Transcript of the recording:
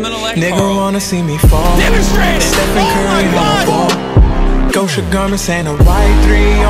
I'm gonna let Nigga Karl wanna see me fall. demonstrate it. Stephen Oh my Curry on God. the. Gosha garments and a white three on.